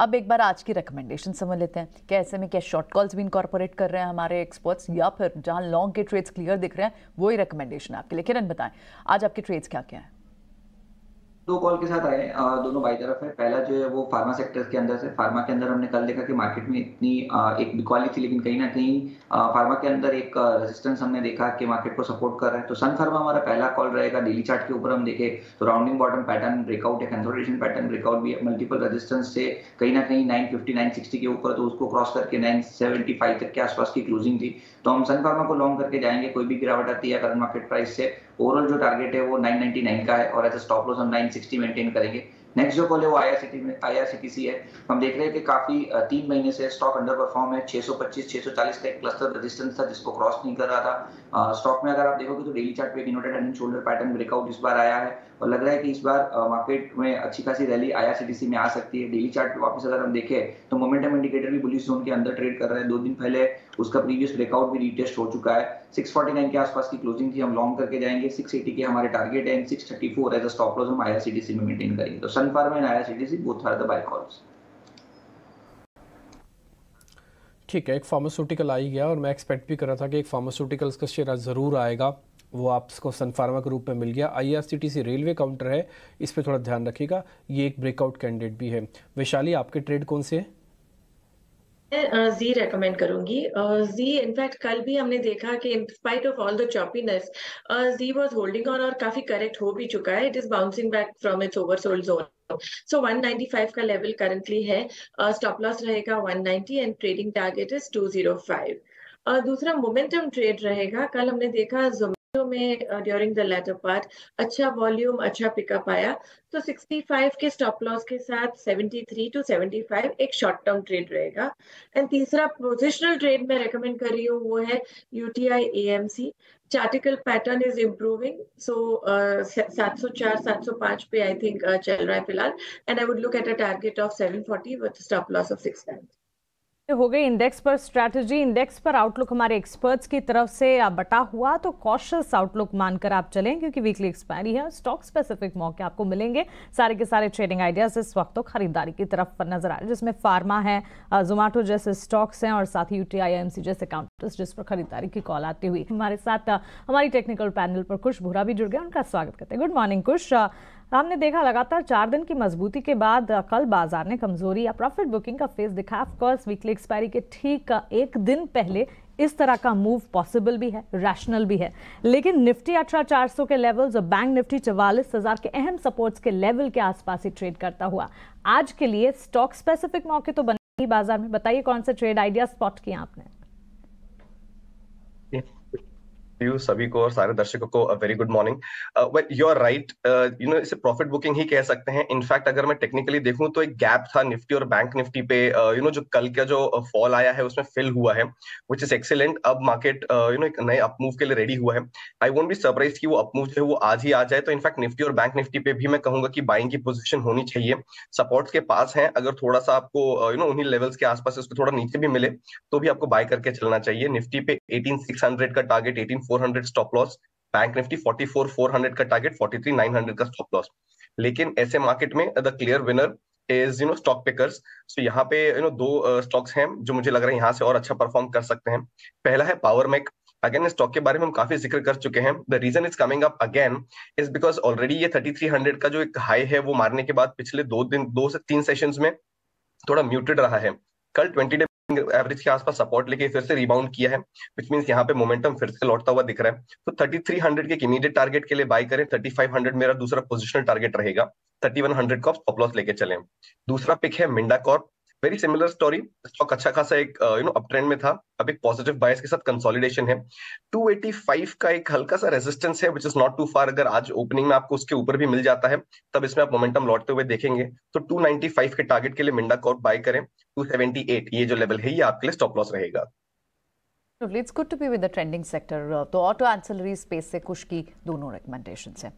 अब एक बार आज की रिकमेंडेशन समझ लेते हैं। कि ऐसे में क्या शॉर्ट कॉल्स भी इनकॉर्पोरेट कर रहे हैं हमारे एक्सपर्ट्स या फिर जहाँ लॉन्ग के ट्रेड्स क्लियर दिख रहे हैं, वही रिकमेंडेशन आपके लिए। किरण, बताएँ, आज आपके ट्रेड्स क्या क्या है? दो कॉल के साथ आए दोनों बाई तरफ़ है। पहला जो है वो फार्मा सेक्टर के अंदर से। फार्मा के अंदर हमने कल देखा कि मार्केट में इतनी एक बिकवाली थी, लेकिन कहीं ना कहीं फार्मा के अंदर एक रेजिस्टेंस हमने देखा कि मार्केट को सपोर्ट कर रहा है। तो सन फार्मा हमारा पहला कॉल रहेगा। डेली चार्ट के ऊपर हम देखे तो राउंडिंग बॉटम पैटर्न ब्रेकआउट या कंसोलिडेशन पैटर्न ब्रेकआउट भी मल्टीपल रेजिस्टेंस से कहीं ना कहीं नाइन फिफ्टी के ऊपर तो उसको क्रॉस करके नाइन तक के आसपास की क्लोजिंग थी। तो हम सन फार्मा को लॉन्ग करके जाएँगे, कोई भी गिरावट आती है करंट मार्केट प्राइस से ओवरऑल जो टारगेट है वो 999 का है और एज ए स्टॉप लॉस हम 960 मेंटेन करेंगे। नेक्स्ट जो कॉल है वो आईआरसीटी में आईआरसीटीसी है। हम देख रहे हैं कि काफ़ी तीन महीने से स्टॉक अंडर परफॉर्म है 625 640 का एक क्लस्टर रेजिस्टेंस था जिसको क्रॉस नहीं कर रहा था। स्टॉक में अगर आप देखोगे तो डेली चार्ट पे inverted and shoulder pattern breakout इस बार आया है और लग रहा है कि इस बार मार्केट में अच्छी खासी रैली आईआरसीटीसी में आ सकती है। डेली चार्ट वापस अगर हम देखें तो मोमेंटम इंडिकेटर भी बुलिश जोन के अंदर ट्रेड कर रहे हैं। दो दिन पहले उसका प्रीवियस ब्रेकआउट भी रिटेस्ट हो चुका है। 649 के आसपास की क्लोजिंग थी, हम लॉन्ग करके जाएँगे। 680 के हमारे टारगेट है 634 एज अ स्टॉप लॉस हम आईआरसीटीसी में मेंटेन करेंगे। तो Sun Pharma and IRCTC both are the buy calls ठीक है, एक फार्मास्यूटिकल आ ही गया और मैं एक्सपेक्ट भी कर रहा था कि एक फार्मास्यूटिकल्स का शेयर ज़रूर आएगा। वो आपको सन फार्मा के रूप में मिल गया। आईआरसीटीसी रेलवे काउंटर है, इस पर थोड़ा ध्यान रखिएगा। ये एक ब्रेकआउट कैंडिडेट भी है। वैशाली, आपके ट्रेड कौन से है? जी रेकमेंड करूँगी। जी इनफैक्ट कल भी हमने देखा कि in spite of all the choppiness ji was holding on और काफ़ी करेक्ट हो भी चुका है। It is bouncing back from its oversold zone so 195 का लेवल करंटली है। स्टॉप लॉस रहेगा 190 and trading target is 205 uh, दूसरा मोमेंटम ट्रेड रहेगा। कल हमने देखा में ड्यूरिंग द लेटर पार्ट अच्छा वॉल्यूम अच्छा पिकअप आया तो 65 के स्टॉप लॉस के साथ 73 टू 75 एक शॉर्ट टर्म ट्रेड रहेगा। एंड तीसरा पोजिशनल ट्रेड मैं रेकमेंड कर रही हूँ वो है यूटीआई एएमसी चार्टिकल पैटर्न इज़ इम्प्रूविंग सो सात सौ चार सात सौ पाँच पे आई थिंक uh, चल रहा है फ़िलहाल। And I would look at a target of 740 with stop loss of 690 हो गई इंडेक्स पर स्ट्रैटेजी इंडेक्स पर आउटलुक हमारे एक्सपर्ट्स की तरफ़ से बटा हुआ तो कॉशियस आउटलुक मानकर आप चलें, क्योंकि वीकली एक्सपायरी है स्टॉक स्पेसिफिक मौके आपको मिलेंगे। सारे के सारे ट्रेडिंग आइडियाज़ इस वक्त तो खरीदारी की तरफ़ नज़र आ रहे हैं, जिसमें फार्मा है जोमेटो जैसे स्टॉक्स हैं, और साथ ही यूटीआई जैसे काउंटर्स जिस पर खरीदारी की कॉल आती हुई। हमारे साथ हमारी टेक्निकल पैनल पर कुश भूरा भी जुड़ गए उनका स्वागत करते हैं। गुड मॉर्निंग खुश हमने देखा, लगातार चार दिन की मजबूती के बाद, कल बाज़ार ने कमज़ोरी या प्रॉफिट बुकिंग का फेस दिखाया। ऑफकोर्स वीकली एक्सपायरी के ठीक एक दिन पहले इस तरह का मूव पॉसिबल भी है रैशनल भी है। लेकिन निफ्टी अठारह चार सौ के लेवल्स और बैंक निफ्टी चवालीस हज़ार के अहम सपोर्ट्स के लेवल के आसपास ही ट्रेड करता हुआ। आज के लिए स्टॉक स्पेसिफिक मौके तो बने ही बाज़ार में। बताइए कौन से ट्रेड आइडिया स्पॉट किया आपने? यू सभी को और सारे दर्शकों को a very good morning you are right you know इसे प्रॉफिट बुकिंग ही कह सकते हैं. इनफैक्ट अगर मैं टेक्निकली देखूँ तो एक गैप था निफ्टी और बैंक निफ्टी पे you uh, know you know, जो कल का जो फॉल आया है उसमें फिल हुआ है विच इज़ एक्सीलेंट अब मार्केट यू नो एक नए अपमूव के लिए रेडी हुआ है. आई वोंट बी सरप्राइज़ की वो अपमूव जो है वो आज ही आ जाए. तो इनफैक्ट निफ्टी और बैंक निफ्टी पे भी मैं कहूँगा कि बाइंग की पोजिशन होनी चाहिए. सपोर्ट्स के पास है. अगर थोड़ा सा आपको यू नो उन्हीं लेवल्स के आसपास उसको थोड़ा नीचे भी मिले तो भी आपको बाय करके चलना चाहिए. निफ्टी पे एटीन का target eighteen four hundred stop loss bank Nifty 44 400 का टारगेट 43 900 का स्टॉप लॉस लेकिन ऐसे मार्केट में the clear winner is you know stock pickers so यहाँ पे यू नो दो स्टॉक्स uh, हैं जो मुझे लग रहा है यहाँ से और अच्छा परफॉर्म कर सकते हैं। पहला है पावर मैक अगेन इस स्टॉक के बारे में हम काफ़ी ज़िक्र कर चुके हैं। The reason is coming up again is because already ये 3300 का जो एक हाई है वो मारने के बाद पिछले दो दिन दो से तीन सेशंस में थोड़ा म्यूटेड रहा है। कल ट्वेंटी डे एवरेज के आसपास सपोर्ट लेके फिर से रिबाउंड किया है विच मीन यहाँ पे मोमेंटम फिर से लौटता हुआ दिख रहा है। तो थर्टी थ्री हंड्रेड के इमीडिएट टारगेट के लिए बाय करें थर्टी फाइव हंड्रेड मेरा दूसरा पोजिशनल टारगेट रहेगा थर्टी वन हंड्रेड का स्टॉप लॉस लेके चले। दूसरा पिक है Minda Corp very similar story stock अच्छा खासा एक यू नो अप ट्रेंड में था। अब एक पॉजिटिव बायस के साथ कंसोलिडेशन है। 285 का एक हल्का सा रेजिस्टेंस है which is not too far अगर आज ओपनिंग में आपको उसके ऊपर भी मिल जाता है, तब इसमें आप मोमेंटम लौटते हुए देखेंगे। तो 295 के टारगेट के लिए मिंडा कॉर्प बाय करें। 278 ये जो लेवल है, ये आपके लिए स्टॉप लॉस रहेगा। It's good to be with the trending sector. तो ऑटो एंसिलरी स्पेस से कुछ की दोनों रिकमेंडेशन है।